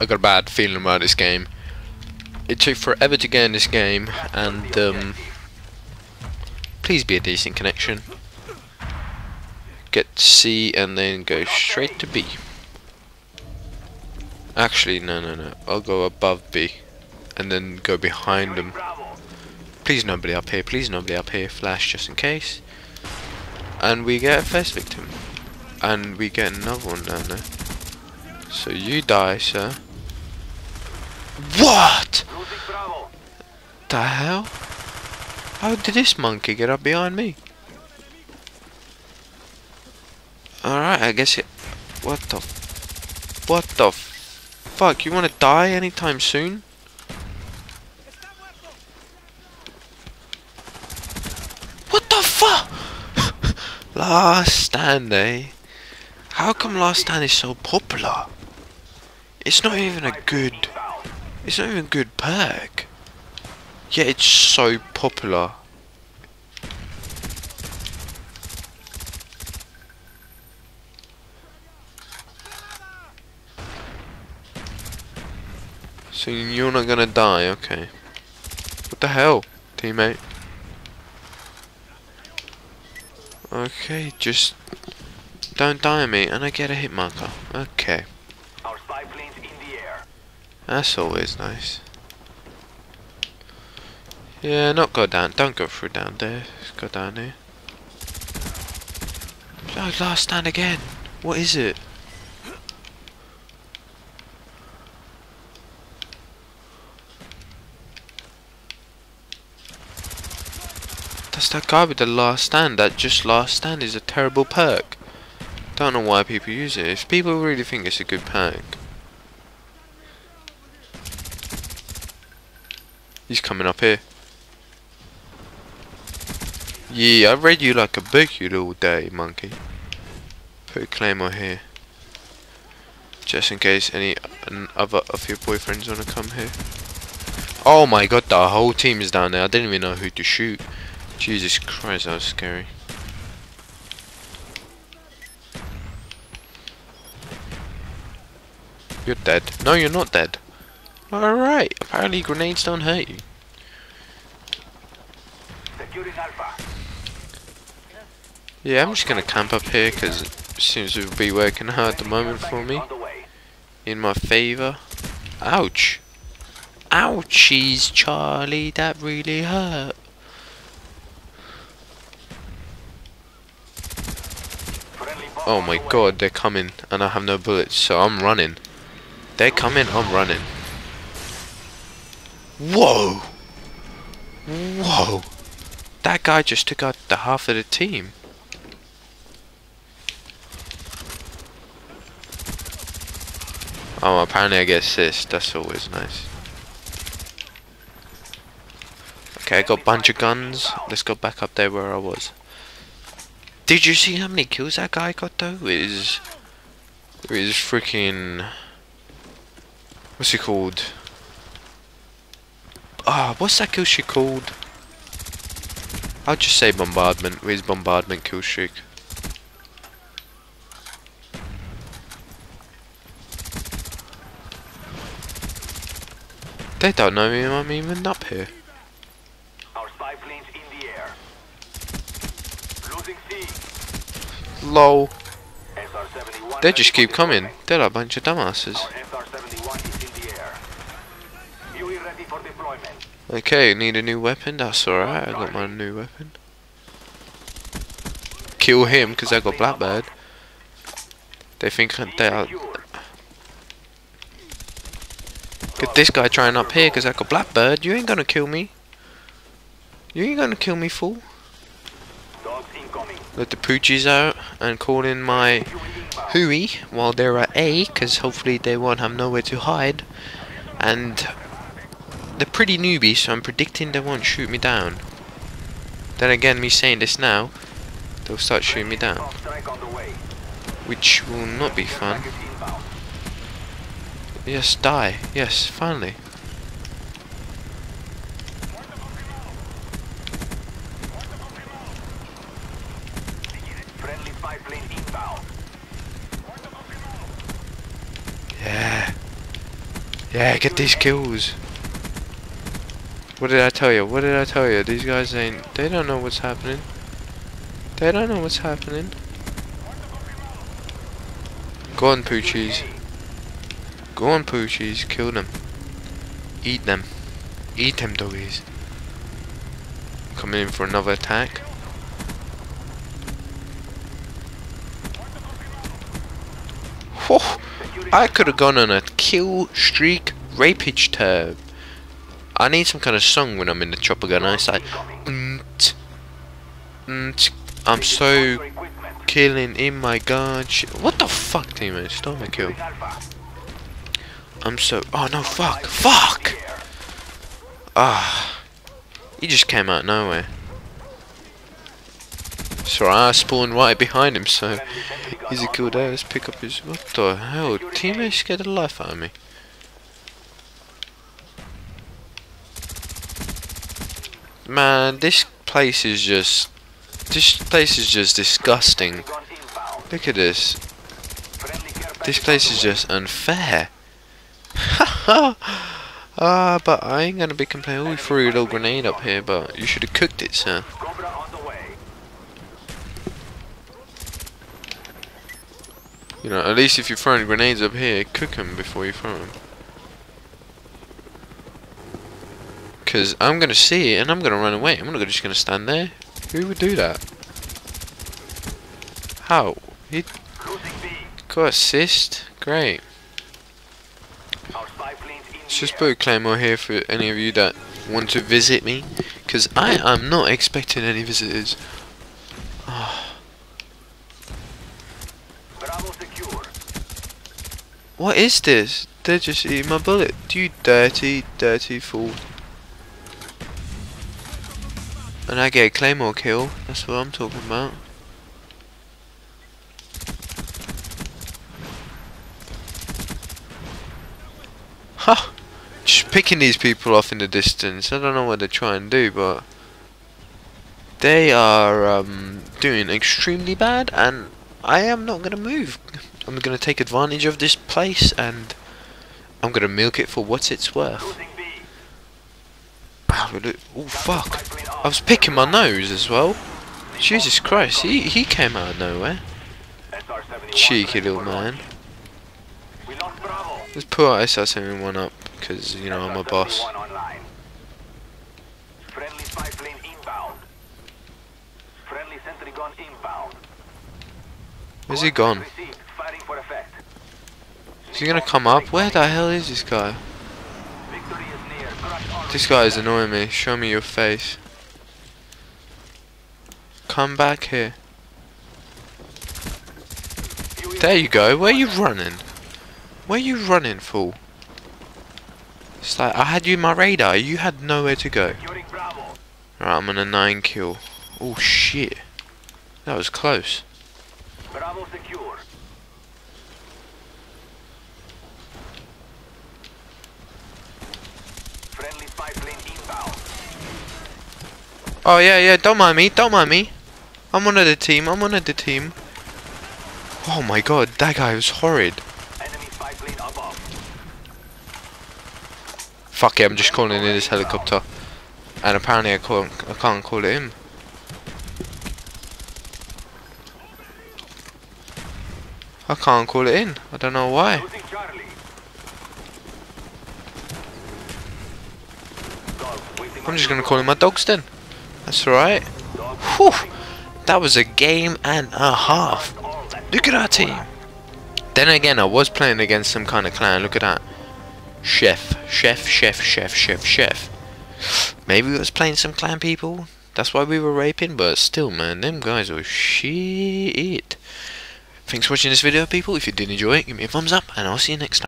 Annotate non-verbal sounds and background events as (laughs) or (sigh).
I got a bad feeling about this game. It took forever to get in this game, and um, please be a decent connection. Get C and then go straight to B. Actually, no, no, no. I'll go above B, and then go behind them. Please nobody up here. Please nobody up here. Flash just in case. And we get a first victim. And we get another one down there. So you die, sir. What? The hell? How did this monkey get up behind me? Alright, I guess it... What the... What the fuck? You wanna die anytime soon? What the fuck? (laughs) Last Stand, eh? How come Last Stand is so popular? It's not even a good... It's not even a good perk. Yet it's so popular. So you're not gonna die, okay. What the hell, teammate? Okay, just don't die on me and I get a hit marker. Okay. Our spy planes in the air. That's always nice. Yeah, not go down. Don't go through down there. Just go down here. Oh, last stand again. What is it? That's that guy with the last stand. That just last stand is a terrible perk. Don't know why people use it. If people really think it's a good perk. He's coming up here. Yeah, I read you like a book, you little day monkey. Put a claymore here. Just in case any other of your boyfriends wanna come here. Oh my god, the whole team is down there. I didn't even know who to shoot. Jesus Christ, that was scary. You're dead. No, you're not dead. Alright, apparently grenades don't hurt you. Yeah, I'm just gonna camp up here because it seems to be working hard at the moment for me. On the way. In my favour. Ouch. Ouchies, Charlie, that really hurt. Oh my god, they're coming and I have no bullets, so I'm running. They're coming, I'm running. Whoa! Whoa! That guy just took out the half of the team. Oh, apparently I get assist. That's always nice. Okay, I got a bunch of guns. Let's go back up there where I was. Did you see how many kills that guy got though? With his freaking, what's he called? Ah, what's that kill streak called? I'll just say bombardment. Where's bombardment kill streak. They don't know me. I'm even up here. Our spy planes in the air. Losing C. Lol. They just keep coming. They're a bunch of dumbasses. Our SR-71 is in the air. UE ready for deployment. Okay, need a new weapon? That's alright, I got my new weapon. Kill him, because I got Blackbird. They think they are... Get this guy trying up here, because I got Blackbird. You ain't gonna kill me. You ain't gonna kill me, fool. Let the pooches out, and call in my. Hui while they're at A, because hopefully they won't have nowhere to hide. And they're pretty newbies, so I'm predicting they won't shoot me down. Then again, me saying this now, they'll start shooting me down, which will not be fun. Yes, die. Yes, finally. Yeah. Yeah, get these kills. What did I tell you? What did I tell you? These guys ain't. They don't know what's happening. They don't know what's happening. Go on, Poochies. Go on, Poochies. Kill them. Eat them. Eat them doggies. Coming in for another attack. Whew. I could have gone on a kill streak rapage tab. I need some kind of song when I'm in the chopper gun. I say. I'm so killing in my gun. What the fuck, teammate? Stop my kill. I'm so. Oh no, fuck, fuck. Ah, he just came out nowhere. Sorry, I spawned right behind him, so he's a on good Let's. Pick up his. What the hell? Teammate scared the life out of me. Man, this place is just. This place is just disgusting. Look at this. This place is just unfair. (laughs) Ah, but I ain't gonna be complaining. Oh, we threw a little grenade up here, but you should have cooked it, sir. You know, at least if you're throwing grenades up here, cook them before you throw them. Cause I'm gonna see it and I'm gonna run away. I'm not just gonna stand there. Who would do that? How? He got assist? Great. Let's just put a claymore here for any of you that want to visit me. Cause I am not expecting any visitors. Secure. What is this? They're just eating my bullet. You dirty, dirty fool. And I get a claymore kill. That's what I'm talking about. Ha! Just picking these people off in the distance. I don't know what they're trying to do, but they are um, doing extremely bad, and I am not gonna move. I'm gonna take advantage of this place, and I'm gonna milk it for what it's worth. Oh fuck! I was picking my nose as well. Jesus Christ, he he came out of nowhere. Cheeky little man. launch. We lost Bravo. Let's put our SR-71 up, because, you know, I'm a boss. Friendly spy plane inbound. Friendly sentry gun inbound. Where's he gone? Received. For effect. Is he gonna come up? Where the hell is this guy? This guy is annoying me. Show me your face. Come back here. There you go. Where are you running? Where are you running, fool? It's like I had you in my radar. You had nowhere to go. Right, I'm on a nine kill. Oh shit. That was close. Oh yeah, yeah. Don't mind me. Don't mind me. I'm one of the team. I'm one of the team. Oh my god, that guy was horrid. Enemy spy plane above. Fuck it, I'm just calling in this helicopter. And apparently I can't, I can't call it in. I can't call it in. I don't know why. Losing Charlie. Dog waiting I'm just gonna call in my dogs then. That's right. Whew. That was a game and a half. Look at our team. Then again, I was playing against some kind of clan. Look at that. Chef, chef, chef, chef, chef, chef. Maybe we was playing some clan people. That's why we were raping, but still, man, them guys were shit. Thanks for watching this video, people. If you did enjoy it, give me a thumbs up, and I'll see you next time.